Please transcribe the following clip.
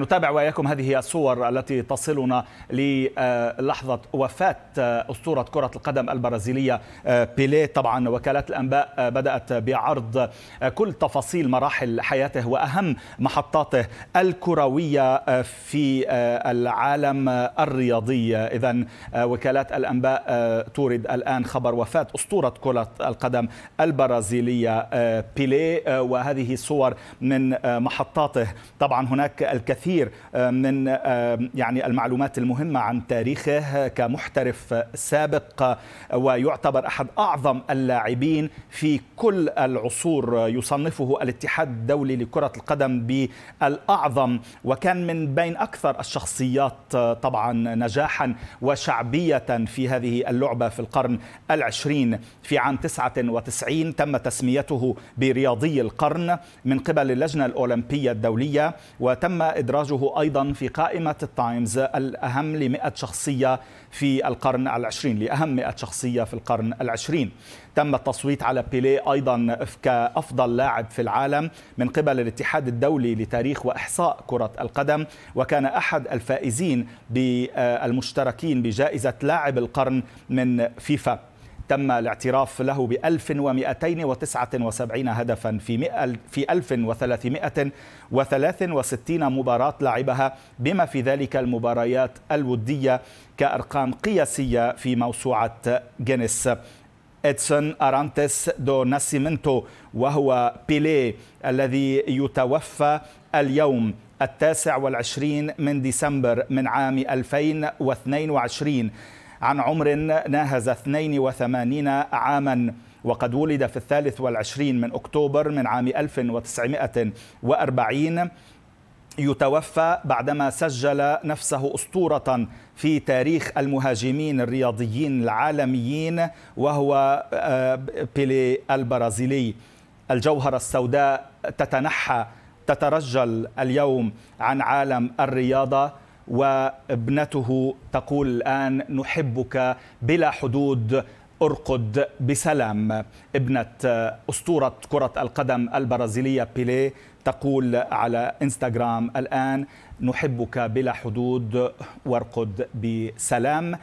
نتابع وإياكم هذه الصور التي تصلنا للحظة وفاة أسطورة كرة القدم البرازيلية بيليه. طبعا وكالات الأنباء بدأت بعرض كل تفاصيل مراحل حياته وأهم محطاته الكروية في العالم الرياضي. إذا وكالات الأنباء تورد الآن خبر وفاة أسطورة كرة القدم البرازيلية بيليه. وهذه صور من محطاته. طبعا هناك الكثير من يعني المعلومات المهمة عن تاريخه كمحترف سابق ويعتبر أحد أعظم اللاعبين في كل العصور. يصنفه الاتحاد الدولي لكرة القدم بالأعظم وكان من بين أكثر الشخصيات طبعا نجاحا وشعبية في هذه اللعبة في القرن العشرين. في عام 99 تم تسميته برياضي القرن من قبل اللجنة الأولمبية الدولية وتم إدراجه أيضا في قائمة التايمز الأهم لمئة شخصية في القرن العشرين لأهم مئة شخصية في القرن العشرين. تم التصويت على بيليه أيضا كأفضل لاعب في العالم من قبل الاتحاد الدولي لتاريخ وإحصاء كرة القدم وكان أحد الفائزين بالمشتركين بجائزة لاعب القرن من فيفا. تم الاعتراف له ب 1279 هدفا في في 1363 مباراة لعبها بما في ذلك المباريات الودية كأرقام قياسية في موسوعة جينيس. إدسون أرانتس دو ناسيمنتو وهو بيليه الذي يتوفى اليوم التاسع والعشرين من ديسمبر من عام 2022 عن عمر ناهز 82 عاما وقد ولد في الثالث والعشرين من أكتوبر من عام 1940 يتوفى بعدما سجل نفسه أسطورة في تاريخ المهاجمين الرياضيين العالميين وهو بيلي البرازيلي. الجوهرة السوداء تتنحى تترجل اليوم عن عالم الرياضة. وابنته تقول الآن نحبك بلا حدود ارقد بسلام. ابنة أسطورة كرة القدم البرازيلية بيليه تقول على إنستغرام الآن نحبك بلا حدود وارقد بسلام.